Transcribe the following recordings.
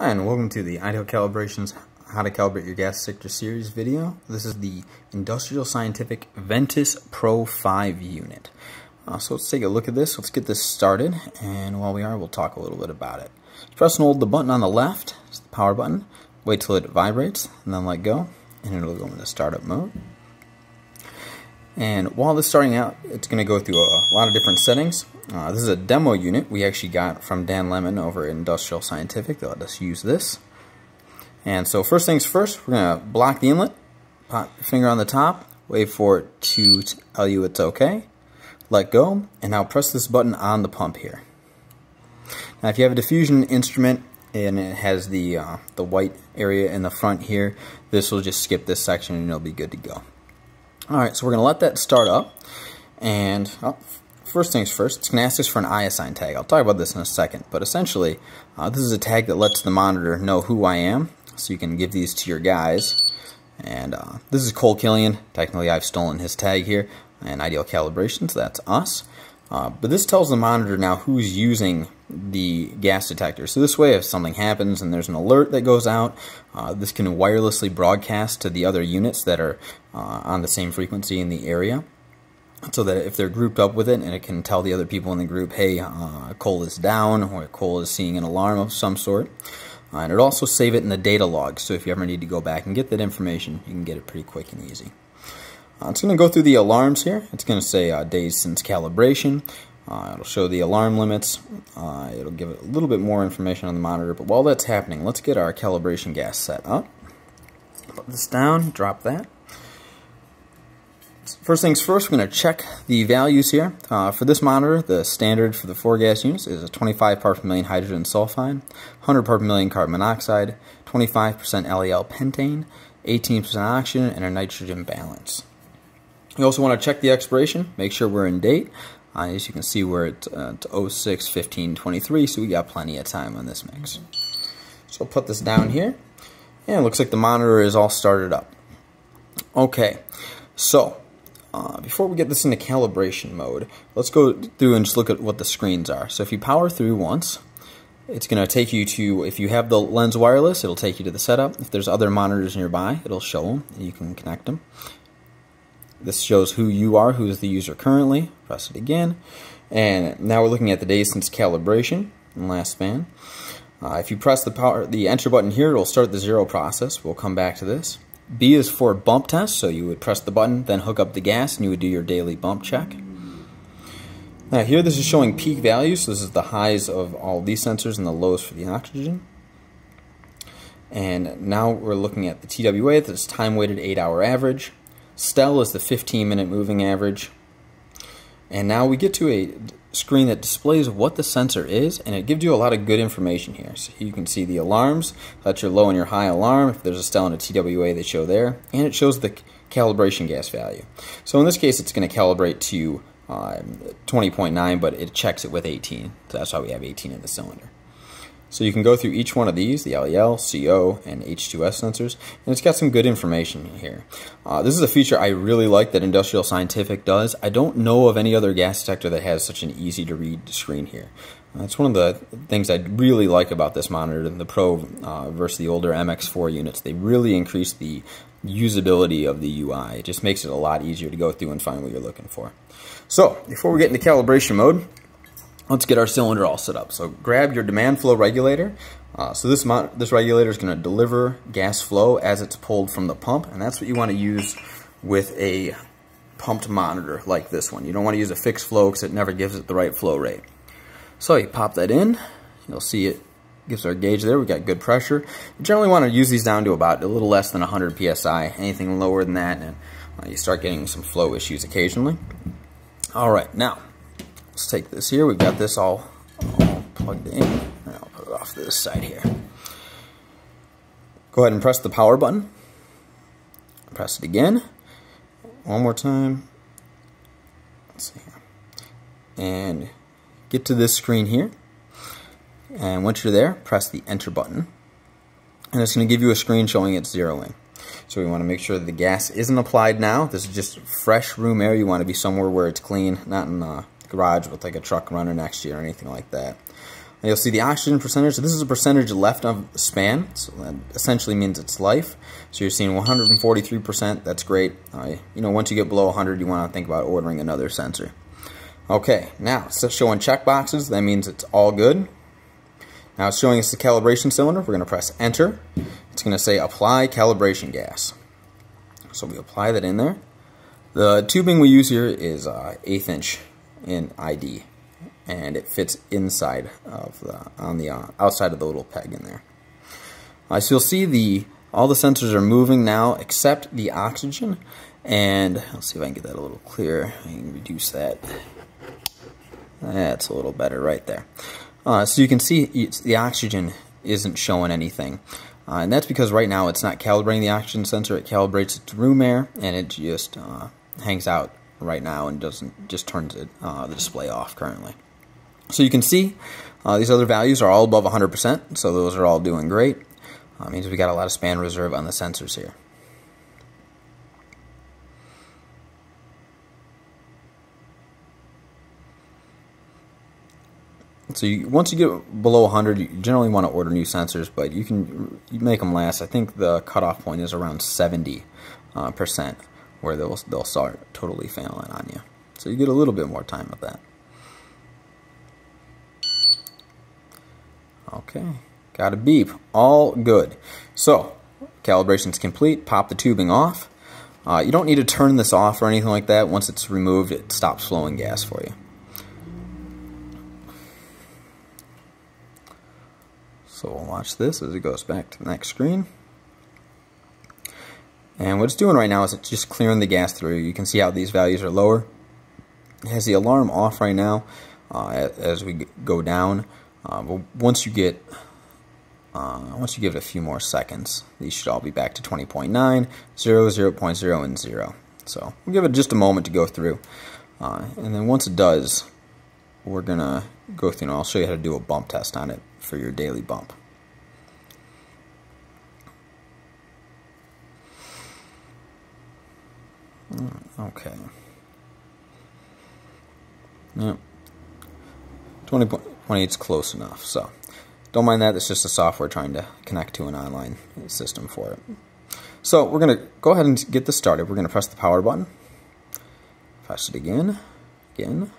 Hi, and welcome to the Ideal Calibrations How to Calibrate Your Gas Detector Series video. This is the Industrial Scientific Ventis Pro 5 unit. Uh, so let's take a look at this. Let's get this started, and while we are, we'll talk a little bit about it. Press and hold the button on the left, it's the power button. Wait till it vibrates, and then let go, and it'll go into startup mode. And while this is starting out, it's going to go through a lot of different settings. Uh, this is a demo unit we actually got from Dan Lemon over at Industrial Scientific. They let us use this. And so first things first, we're going to block the inlet, pop your finger on the top, wait for it to tell you it's okay, let go, and now press this button on the pump here. Now if you have a diffusion instrument and it has the, uh, the white area in the front here, this will just skip this section and it'll be good to go. Alright, so we're going to let that start up. And oh, first things first, it's going to ask us for an iAssign tag. I'll talk about this in a second. But essentially, uh, this is a tag that lets the monitor know who I am. So you can give these to your guys. And uh, this is Cole Killian. Technically, I've stolen his tag here. And Ideal Calibrations, that's us. Uh, but this tells the monitor now who's using the gas detector. So this way, if something happens and there's an alert that goes out, uh, this can wirelessly broadcast to the other units that are uh, on the same frequency in the area. So that if they're grouped up with it, and it can tell the other people in the group, hey, uh, Cole is down, or Cole is seeing an alarm of some sort. Uh, and it'll also save it in the data log, so if you ever need to go back and get that information, you can get it pretty quick and easy. Uh, it's going to go through the alarms here. It's going to say uh, days since calibration. Uh, it'll show the alarm limits. Uh, it'll give it a little bit more information on the monitor. But while that's happening, let's get our calibration gas set up. Put this down, drop that. First things first, we're going to check the values here. Uh, for this monitor, the standard for the four gas units is a 25 part per million hydrogen sulfide, 100 part per million carbon monoxide, 25% LEL pentane, 18% oxygen, and a nitrogen balance. You also want to check the expiration, make sure we're in date. Uh, as you can see, we're at, uh, 06 15 23, so we got plenty of time on this mix. So I'll put this down here, and it looks like the monitor is all started up. Okay, so uh, before we get this into calibration mode, let's go through and just look at what the screens are. So if you power through once, it's going to take you to, if you have the lens wireless, it'll take you to the setup. If there's other monitors nearby, it'll show them, and you can connect them. This shows who you are, who is the user currently. Press it again. And now we're looking at the days since calibration and last span. Uh, if you press the power, the enter button here, it'll start the zero process. We'll come back to this. B is for bump test, so you would press the button, then hook up the gas, and you would do your daily bump check. Now here this is showing peak values, so this is the highs of all these sensors and the lows for the oxygen. And now we're looking at the TWA, that's time weighted 8 hour average. STEL is the 15 minute moving average. And now we get to a screen that displays what the sensor is, and it gives you a lot of good information here. So you can see the alarms, that's your low and your high alarm. If there's a STEL and a TWA, they show there. And it shows the calibration gas value. So in this case, it's going to calibrate to uh, 20.9, but it checks it with 18. So that's why we have 18 in the cylinder. So you can go through each one of these, the LEL, CO, and H2S sensors, and it's got some good information here. Uh, this is a feature I really like that Industrial Scientific does. I don't know of any other gas detector that has such an easy to read screen here. That's one of the things I really like about this monitor, the Pro uh, versus the older MX4 units. They really increase the usability of the UI. It just makes it a lot easier to go through and find what you're looking for. So, before we get into calibration mode, let's get our cylinder all set up. So grab your demand flow regulator. Uh, so this, this regulator is going to deliver gas flow as it's pulled from the pump, and that's what you want to use with a pumped monitor like this one. You don't want to use a fixed flow because it never gives it the right flow rate. So you pop that in, you'll see it gives our gauge there. We've got good pressure. You generally want to use these down to about a little less than 100 psi. Anything lower than that, and uh, you start getting some flow issues occasionally. All right, now Let's take this here. We've got this all, all plugged in. I'll put it off this side here. Go ahead and press the power button. Press it again. One more time. Let's see here. And get to this screen here. And once you're there, press the enter button. And it's going to give you a screen showing it's zeroing. So we want to make sure the gas isn't applied now. This is just fresh room air. You want to be somewhere where it's clean, not in uh, garage with like a truck runner next you or anything like that. And you'll see the oxygen percentage. So this is a percentage left of span. So that essentially means it's life. So you're seeing 143%. That's great. Uh, you know, once you get below 100, you want to think about ordering another sensor. Okay, now it's showing check boxes. That means it's all good. Now it's showing us the calibration cylinder. We're going to press enter. It's going to say apply calibration gas. So we apply that in there. The tubing we use here is uh, eighth inch in ID, and it fits inside of the on the uh, outside of the little peg in there. Uh, so you'll see the all the sensors are moving now except the oxygen, and let's see if I can get that a little clearer. I can reduce that. That's a little better right there. Uh, so you can see the oxygen isn't showing anything. Uh, and that's because right now it's not calibrating the oxygen sensor, it calibrates its room air, and it just uh, hangs out right now and doesn't just turns it, uh, the display off currently. So you can see uh, these other values are all above 100%, so those are all doing great. Uh, means we got a lot of span reserve on the sensors here. So you, once you get below 100, you generally want to order new sensors, but you can you make them last. I think the cutoff point is around 70 uh, percent, where they'll they'll start totally failing on you. So you get a little bit more time with that. Okay, got a beep. All good. So calibration's complete. Pop the tubing off. Uh, you don't need to turn this off or anything like that. Once it's removed, it stops flowing gas for you. So we'll watch this as it goes back to the next screen. And what it's doing right now is it's just clearing the gas through. You can see how these values are lower. It has the alarm off right now uh, as we go down. Uh, but once you get uh, once you give it a few more seconds, these should all be back to 20.9, 0, 0, 0.0, and 0. So we'll give it just a moment to go through. Uh, and then once it does, we're going to go through and I'll show you how to do a bump test on it for your daily bump. Mm, okay. Yep. 20.8 is close enough, so don't mind that. It's just a software trying to connect to an online system for it. So we're going to go ahead and get this started. We're going to press the power button. Press it again, again,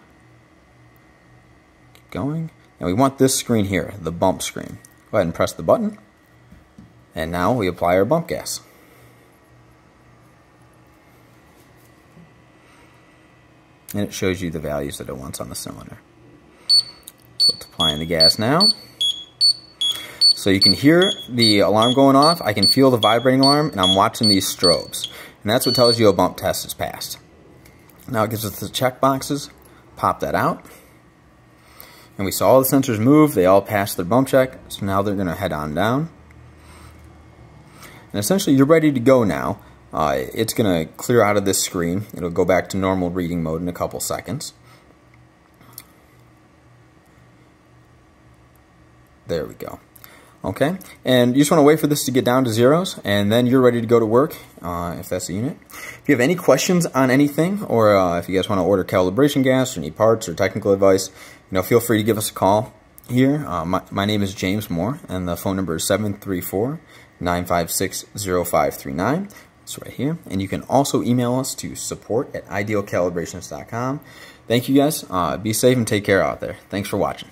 Keep going. And we want this screen here, the bump screen. Go ahead and press the button. And now we apply our bump gas. And it shows you the values that it wants on the cylinder. So it's applying the gas now. So you can hear the alarm going off. I can feel the vibrating alarm, and I'm watching these strobes. And that's what tells you a bump test is passed. Now it gives us the check boxes. Pop that out and we saw all the sensors move, they all passed their bump check, so now they're going to head on down. And essentially you're ready to go now. Uh, it's going to clear out of this screen. It'll go back to normal reading mode in a couple seconds. There we go. Okay, and you just want to wait for this to get down to zeros, and then you're ready to go to work, uh, if that's the unit. If you have any questions on anything, or uh, if you guys want to order calibration gas, or need parts, or technical advice, you know, feel free to give us a call here. Uh, my, my name is James Moore, and the phone number is 734-956-0539. It's right here. And you can also email us to support at idealcalibrations.com. Thank you guys. Uh, be safe and take care out there. Thanks for watching.